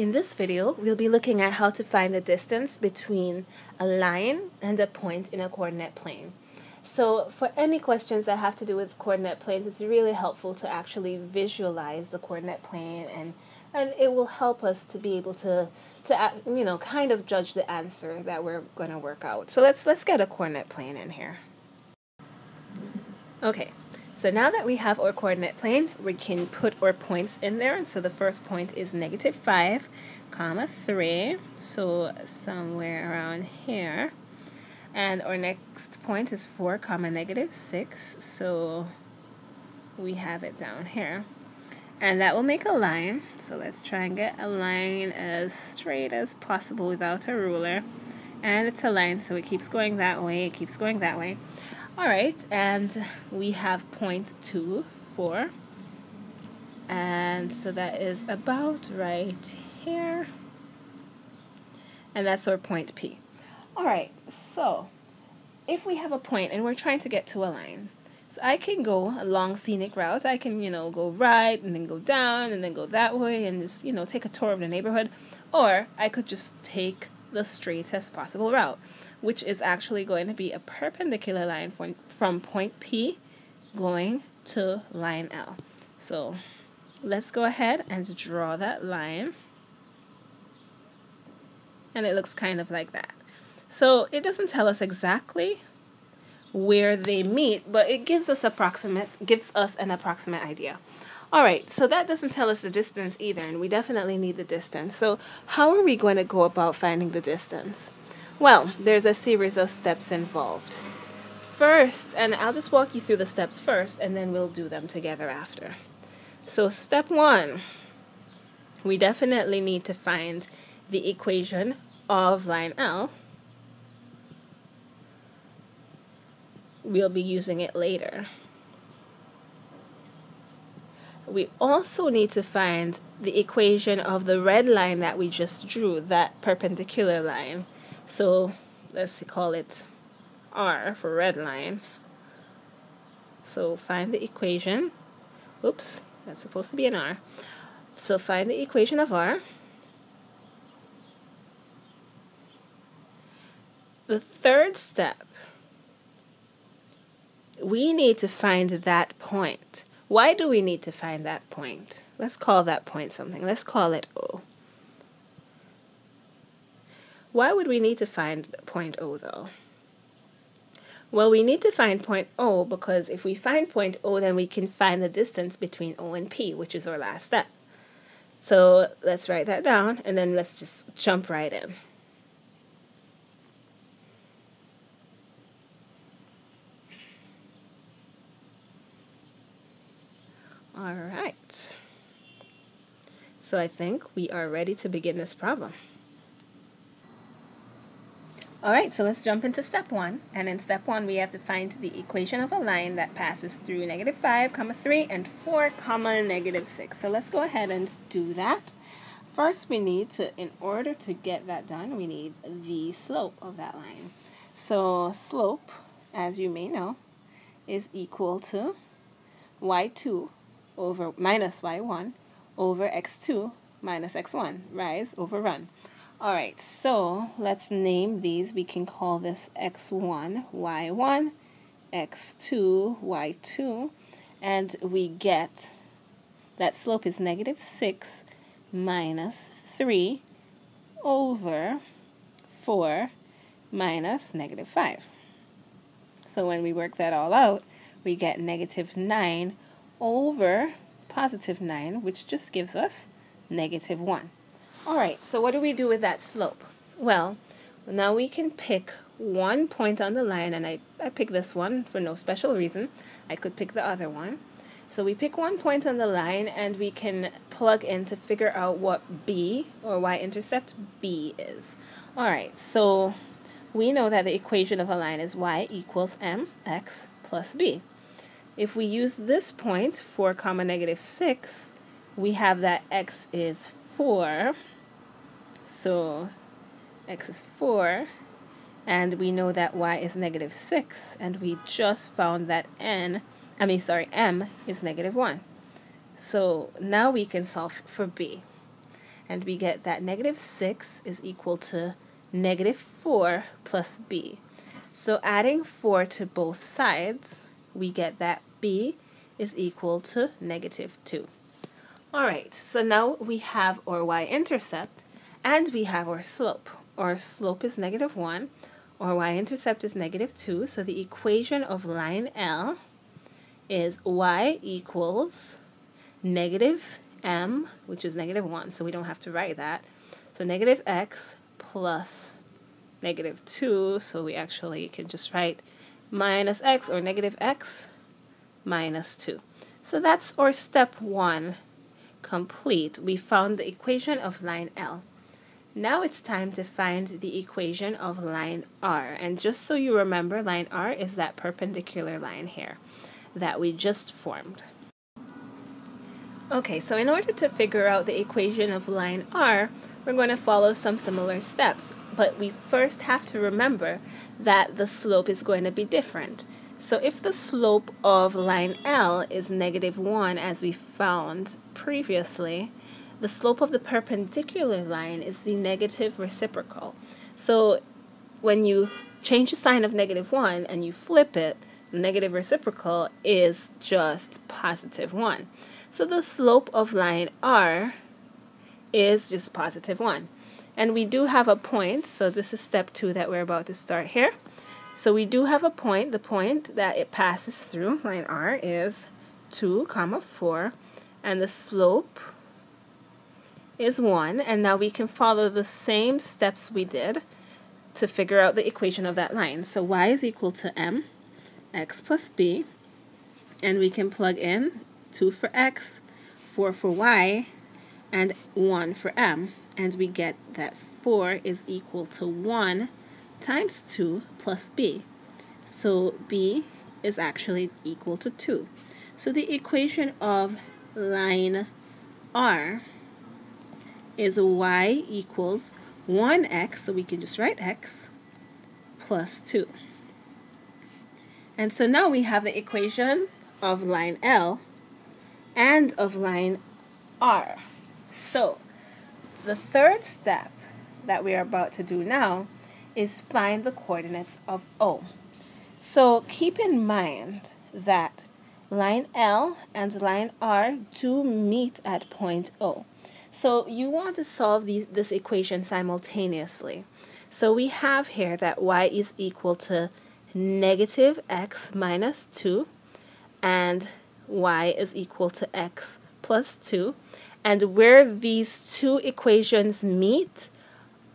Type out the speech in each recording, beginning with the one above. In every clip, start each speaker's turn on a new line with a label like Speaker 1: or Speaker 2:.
Speaker 1: In this video, we'll be looking at how to find the distance between a line and a point in a coordinate plane. So for any questions that have to do with coordinate planes, it's really helpful to actually visualize the coordinate plane and and it will help us to be able to to you know kind of judge the answer that we're going to work out. So let's let's get a coordinate plane in here. Okay. So now that we have our coordinate plane, we can put our points in there. And so the first point is negative 5, comma 3. So somewhere around here. And our next point is 4, comma negative 6. So we have it down here. And that will make a line. So let's try and get a line as straight as possible without a ruler. And it's a line, so it keeps going that way, it keeps going that way. All right, and we have 0.24. And so that is about right here. And that's our point P. All right, so if we have a point and we're trying to get to a line, so I can go a long scenic route. I can, you know, go right and then go down and then go that way and just, you know, take a tour of the neighborhood. Or I could just take the straightest possible route which is actually going to be a perpendicular line from, from point P going to line L. So let's go ahead and draw that line. And it looks kind of like that. So it doesn't tell us exactly where they meet, but it gives us approximate gives us an approximate idea. All right, so that doesn't tell us the distance either, and we definitely need the distance. So how are we going to go about finding the distance? Well, there's a series of steps involved. First, and I'll just walk you through the steps first and then we'll do them together after. So step one, we definitely need to find the equation of line L. We'll be using it later. We also need to find the equation of the red line that we just drew, that perpendicular line. So let's call it R for red line. So find the equation. Oops, that's supposed to be an R. So find the equation of R. The third step, we need to find that point. Why do we need to find that point? Let's call that point something. Let's call it O. Why would we need to find point O though? Well, we need to find point O because if we find point O, then we can find the distance between O and P, which is our last step. So let's write that down and then let's just jump right in. All right. So I think we are ready to begin this problem. All right, so let's jump into step one. And in step one, we have to find the equation of a line that passes through negative 5, comma 3, and 4, comma negative 6. So let's go ahead and do that. First, we need to, in order to get that done, we need the slope of that line. So slope, as you may know, is equal to y2 over minus y1 over x2 minus x1, rise over run. All right, so let's name these. We can call this x1, y1, x2, y2, and we get that slope is negative 6 minus 3 over 4 minus negative 5. So when we work that all out, we get negative 9 over positive 9, which just gives us negative 1. All right, so what do we do with that slope? Well, now we can pick one point on the line, and I, I pick this one for no special reason. I could pick the other one. So we pick one point on the line, and we can plug in to figure out what B, or y-intercept B is. All right, so we know that the equation of a line is y equals mx plus b. If we use this point, 4 comma negative 6, we have that x is 4 so x is 4, and we know that y is negative 6, and we just found that n, I mean, sorry, m is negative 1. So now we can solve for b. and we get that negative 6 is equal to negative 4 plus b. So adding 4 to both sides, we get that b is equal to negative 2. Alright, so now we have our y-intercept and we have our slope. Our slope is negative 1, our y-intercept is negative 2, so the equation of line L is y equals negative m, which is negative 1, so we don't have to write that. So negative x plus negative 2, so we actually can just write minus x or negative x minus 2. So that's our step 1 complete. We found the equation of line L. Now it's time to find the equation of line R. And just so you remember, line R is that perpendicular line here that we just formed. Okay, so in order to figure out the equation of line R, we're going to follow some similar steps. But we first have to remember that the slope is going to be different. So if the slope of line L is negative 1, as we found previously, the slope of the perpendicular line is the negative reciprocal. So when you change the sign of negative 1 and you flip it, the negative reciprocal is just positive 1. So the slope of line R is just positive 1. And we do have a point, so this is step 2 that we're about to start here. So we do have a point. The point that it passes through, line R, is 2 comma 4. And the slope is 1. And now we can follow the same steps we did to figure out the equation of that line. So y is equal to m, x plus b. And we can plug in 2 for x, 4 for y, and 1 for m. And we get that 4 is equal to 1 times 2 plus b. So b is actually equal to 2. So the equation of line R is y equals 1x, so we can just write x, plus 2. And so now we have the equation of line L and of line R. So the third step that we are about to do now is find the coordinates of O. So keep in mind that line L and line R do meet at point O. So you want to solve this equation simultaneously. So we have here that y is equal to negative x minus 2 and y is equal to x plus 2. And where these two equations meet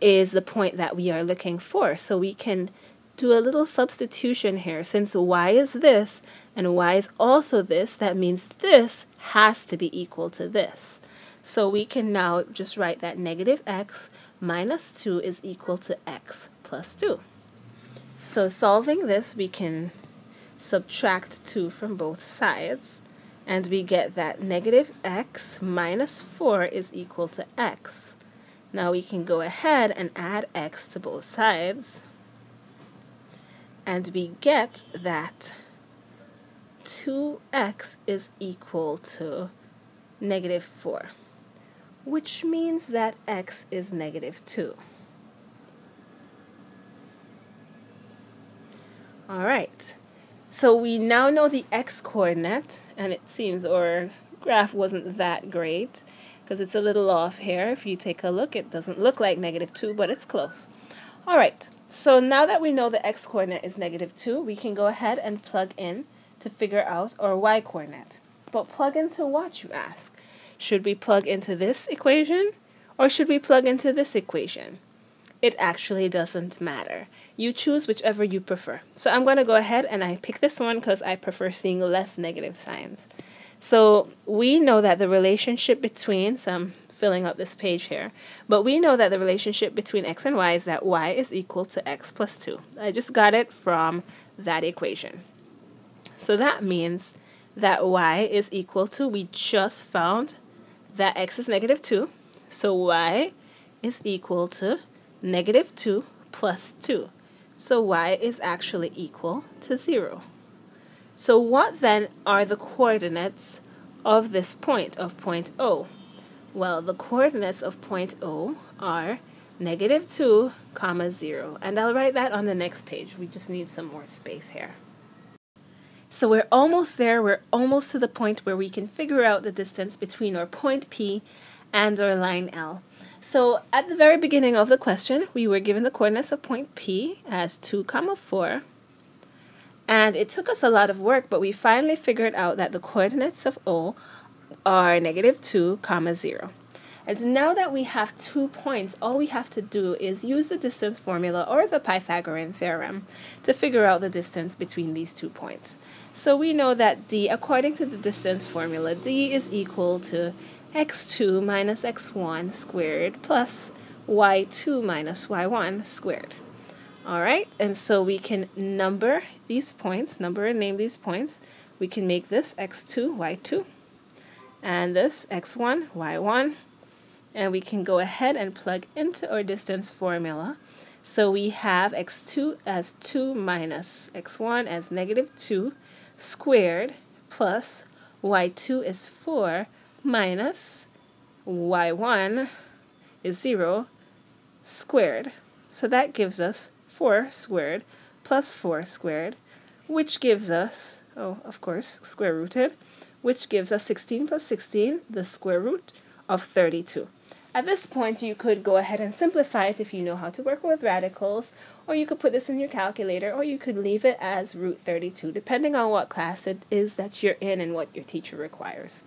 Speaker 1: is the point that we are looking for. So we can do a little substitution here. Since y is this and y is also this, that means this has to be equal to this. So we can now just write that negative x minus 2 is equal to x plus 2. So solving this, we can subtract 2 from both sides, and we get that negative x minus 4 is equal to x. Now we can go ahead and add x to both sides, and we get that 2x is equal to negative 4, which means that x is negative 2. All right, so we now know the x-coordinate, and it seems our graph wasn't that great because it's a little off here. If you take a look, it doesn't look like negative 2, but it's close. All right, so now that we know the x-coordinate is negative 2, we can go ahead and plug in to figure out our y-coordinate. But plug into what, you ask? Should we plug into this equation, or should we plug into this equation? It actually doesn't matter. You choose whichever you prefer. So I'm going to go ahead and I pick this one because I prefer seeing less negative signs. So we know that the relationship between, so I'm filling up this page here, but we know that the relationship between x and y is that y is equal to x plus 2. I just got it from that equation. So that means that y is equal to, we just found that x is negative 2, so y is equal to negative 2 plus 2. So y is actually equal to 0. So what then are the coordinates of this point, of point O? Well, the coordinates of point O are negative 2, comma 0. And I'll write that on the next page. We just need some more space here. So we're almost there. We're almost to the point where we can figure out the distance between our point P and our line L. So at the very beginning of the question, we were given the coordinates of point P as 2 comma 4. And it took us a lot of work, but we finally figured out that the coordinates of O are negative 2 comma 0. And now that we have two points, all we have to do is use the distance formula or the Pythagorean theorem to figure out the distance between these two points. So we know that d, according to the distance formula, d is equal to x2 minus x1 squared plus y2 minus y1 squared. All right, and so we can number these points, number and name these points. We can make this x2, y2, and this x1, y1, and we can go ahead and plug into our distance formula. So we have x2 as 2 minus x1 as negative 2 squared plus y2 is 4 minus y1 is 0 squared. So that gives us 4 squared plus 4 squared, which gives us, oh, of course, square rooted, which gives us 16 plus 16, the square root of 32. At this point, you could go ahead and simplify it if you know how to work with radicals, or you could put this in your calculator, or you could leave it as root 32, depending on what class it is that you're in and what your teacher requires.